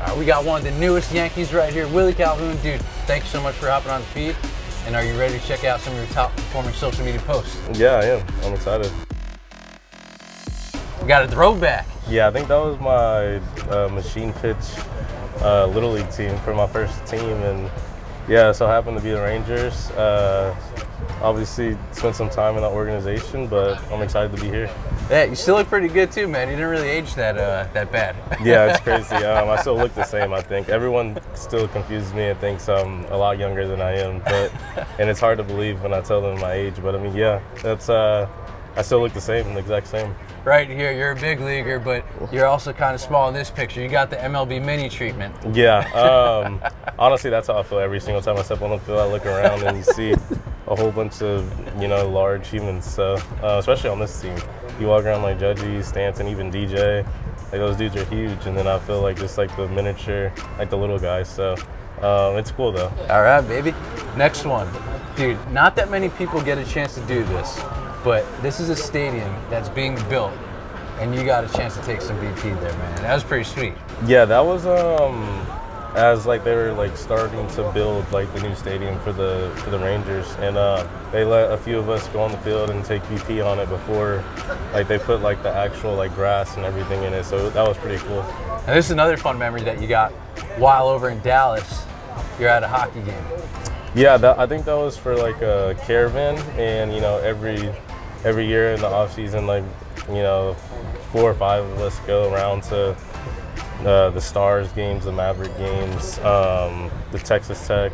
Right, we got one of the newest Yankees right here, Willie Calhoun. Dude, thank you so much for hopping on the feed. And are you ready to check out some of your top performing social media posts? Yeah, I am. I'm excited. We got a throwback. Yeah, I think that was my uh, machine pitch uh, little league team for my first team, and yeah, so happened to be the Rangers. Uh, obviously, spent some time in that organization, but I'm excited to be here. Yeah, you still look pretty good too, man. You didn't really age that uh, that bad. yeah, it's crazy. Um, I still look the same. I think everyone still confuses me and thinks I'm a lot younger than I am, but and it's hard to believe when I tell them my age. But I mean, yeah, that's uh, I still look the same, the exact same. Right here, you're a big leaguer, but you're also kind of small in this picture. You got the MLB mini treatment. Yeah, um, honestly, that's how I feel every single time I step on the field. I look around and see a whole bunch of you know large humans. So uh, especially on this team, you walk around like Judgy, Stanton, even DJ. Like those dudes are huge, and then I feel like just like the miniature, like the little guys. So um, it's cool though. All right, baby. Next one, dude. Not that many people get a chance to do this, but this is a stadium that's being built, and you got a chance to take some BP there, man. That was pretty sweet. Yeah, that was um as like they were like starting to build like the new stadium for the for the Rangers, and uh, they let a few of us go on the field and take BP on it before like they put like the actual like grass and everything in it. So that was pretty cool. And this is another fun memory that you got while over in Dallas. You're at a hockey game. Yeah, that, I think that was for like a caravan, and you know every every year in the off season, like you know four or five of us go around to uh, the Stars games, the Maverick games, um, the Texas Tech.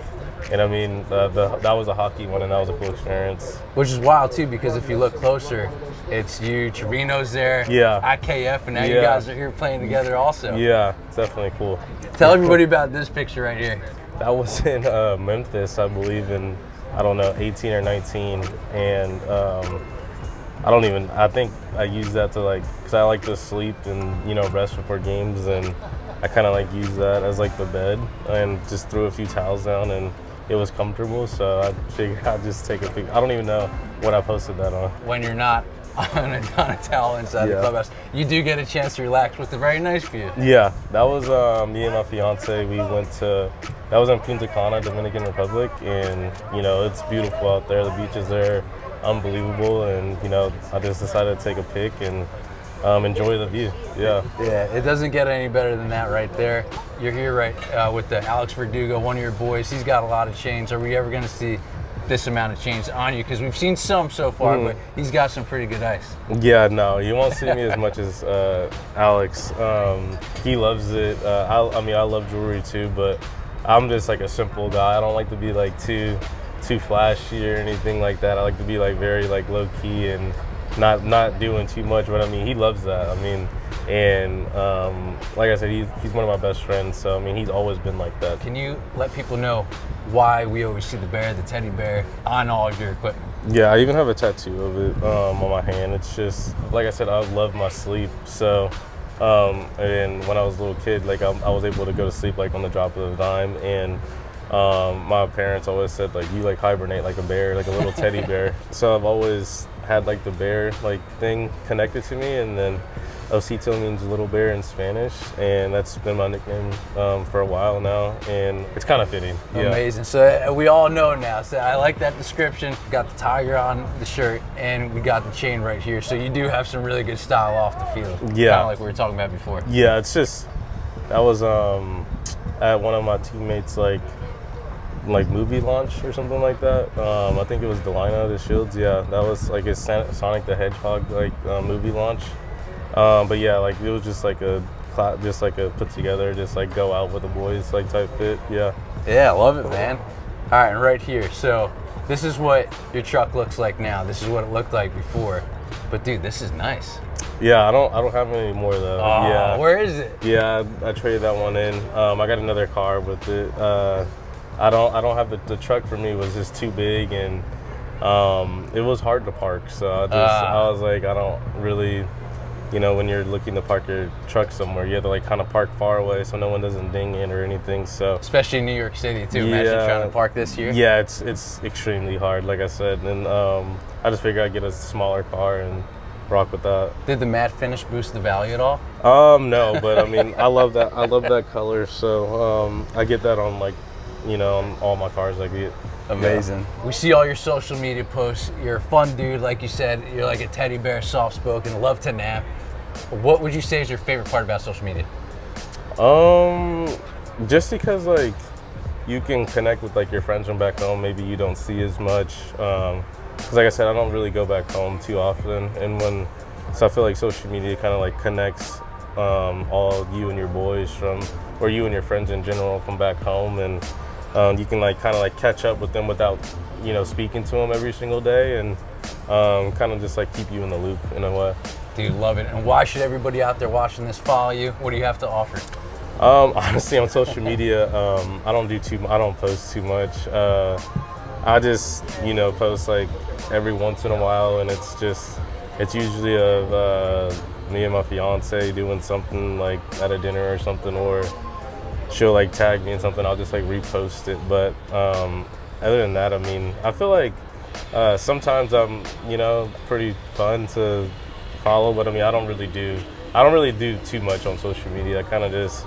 And I mean, the, the, that was a hockey one, and that was a cool experience. Which is wild too, because if you look closer, it's you, Trevino's there, Yeah. IKF, and now you guys are here playing together also. Yeah, it's definitely cool. Tell everybody about this picture right here. That was in uh, Memphis, I believe, in I don't know, 18 or 19, and um, I don't even. I think I use that to like, cause I like to sleep and you know rest before games, and I kind of like use that as like the bed, and just threw a few towels down, and it was comfortable. So I figured I'd just take a pic. I don't even know what I posted that on. When you're not on a, on a towel inside the Yeah. clubhouse, you do get a chance to relax with a very nice view. Yeah, that was uh, me and my fiance. We went to that was in Punta Cana, Dominican Republic, and you know it's beautiful out there. The beaches there, unbelievable, and you know I just decided to take a pic and um, enjoy the view. Yeah, Yeah, it doesn't get any better than that right there. You're here right uh, with the Alex Verdugo, one of your boys. He's got a lot of chains. Are we ever going to see this amount of chains on you? Because we've seen some so far, Mhm. but he's got some pretty good ice. yeah. No, you won't see me as much as uh, Alex. Um, he loves it. Uh, I, I mean, I love jewelry too, but I'm just like a simple guy. I don't like to be like too too flashy or anything like that. I like to be like very like low key and not not doing too much. But I mean, he loves that. I mean, and um, like I said, he's he's one of my best friends. So I mean, he's always been like that. Can you let people know why we always see the bear, the teddy bear, on all of your equipment? Yeah, I even have a tattoo of it um, on my hand. It's just like I said, I love my sleep. So, um, and when I was a little kid, like I, I was able to go to sleep like on the drop of a dime. And um, my parents always said like you like hibernate like a bear, like a little teddy bear. So I've always had like the bear like thing connected to me, and then Osito means little bear in Spanish, and that's been my nickname um, for a while now, and it's kind of fitting. Yeah. Amazing. So uh, we all know now. So I like that description. Got the tiger on the shirt, and we got the chain right here. So you do have some really good style off the field. Yeah. Kind of like we were talking about before. Yeah, it's just that was um at one of my teammates like like movie launch or something like that. Um, I think it was Delino DeShields. Yeah, that was like his Sonic the Hedgehog like uh, movie launch. Um, but yeah, like it was just like a just like a put together, just like go out with the boys like type fit. Yeah. Yeah, I love it, man. All right, and right here. So this is what your truck looks like now. This is what it looked like before. But dude, this is nice. Yeah, I don't I don't have any more though. Oh, yeah. where is it? Yeah, I, I traded that one in. Um, I got another car with it. Uh, I don't. I don't have the, the truck for me was just too big and um, it was hard to park. So I just Ah. I was like I don't really, you know, when you're looking to park your truck somewhere, you have to like kind of park far away so no one doesn't ding in or anything. So Especially in New York City too. Imagine Yeah. trying to park this here. yeah, it's it's extremely hard, like I said, and um, I just figured I'd get a smaller car and rock with that. Did the matte finish boost the value at all? Um, no, but I mean, I love that. I love that color, so um, I get that on like, you know, on all my cars I get. Amazing. We see all your social media posts. You're a fun dude, like you said. You're like a teddy bear, soft spoken, love to nap. What would you say is your favorite part about social media? Um, just because like you can connect with like your friends from back home. Maybe you don't see as much. Um, because like I said, I don't really go back home too often, and when so I feel like social media kind of like connects um, all you and your boys from, or you and your friends in general from back home, and um, you can like kind of like catch up with them without you know speaking to them every single day, and um, kind of just like keep you in the loop in a way. Dude, love it. And why should everybody out there watching this follow you? What do you have to offer? Um, honestly, on social media, um, I don't do too. I don't post too much. Uh, I just, you know, post like every once in a while, and it's just, it's usually of uh, me and my fiance doing something like at a dinner or something, or she'll like tag me in something. I'll just like repost it. But um, other than that, I mean, I feel like uh, sometimes I'm, you know, pretty fun to follow, but I mean, I don't really do, I don't really do too much on social media. I kind of just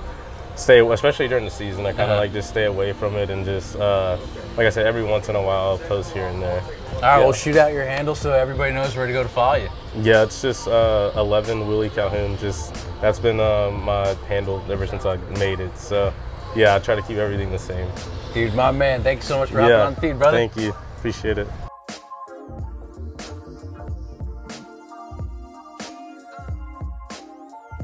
stay, especially during the season. I kind of Uh-huh. like just stay away from it and just, uh, like I said, every once in a while I'll post here and there. All right, Yeah. we'll shoot out your handle so everybody knows where to go to follow you. Yeah, it's just uh, 11 Willie Calhoun. Just that's been um, my handle ever since I made it. So yeah, I try to keep everything the same. Dude, my man, thanks so much for hopping yeah, on the feed, brother. thank you. Appreciate it.